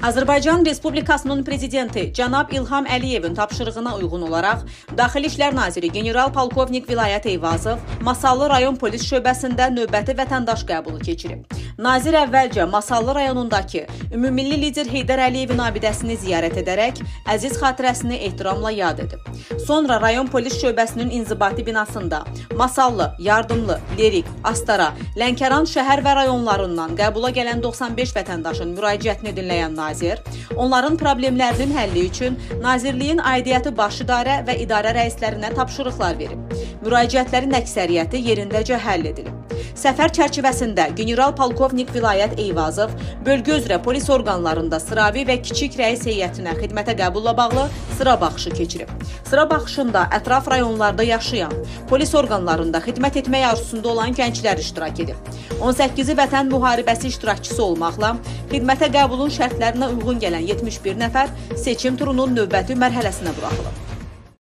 Azərbaycan Respublikasının prezidenti cənab İlham Əliyevin tapşırığına uyğun olaraq Daxili İşlər naziri general-polkovnik Vilayət Eyvazov Masallı rayon polis şöbəsində növbəti vətəndaş qəbulu keçirib. Nazir əvvəlcə Masallı rayonundakı Ümumilli lider Heydər Əliyevin abidəsini ziyarət edərək əziz xatirəsini ehtiramla yad edib. Sonra rayon polis şöbəsinin inzibati binasında Masallı, Yardımlı, Lerik, Astara, Lənkəran şəhər və rayonlarından qəbula gələn 95 vətəndaşın müraciətini dinləyən nazir, onların problemlərinin həlli üçün Nazirliyin aidiyyəti baş idarə və idarə rəislərinə tapşırıqlar verib. Müraciətlərin əksəriyyəti yerindəcə həll edilib. Səfər çərçivəsində general-polkovnik Vilayət Eyvazov bölgə üzrə polis orqanlarında sıravi və kiçik rəis heyətinə xidmətə qəbulla bağlı sıra baxışı keçirib. Sıra baxışında ətraf rayonlarda yaşayan, polis orqanlarında xidmət etmək arzusunda olan gənclər iştirak edib. 18-i vətən müharibəsi iştirakçısı olmaqla xidmətə qəbulun şərtlərinə uyğun gələn 71 nəfər seçim turunun növbəti mərhələsinə buraxılıb.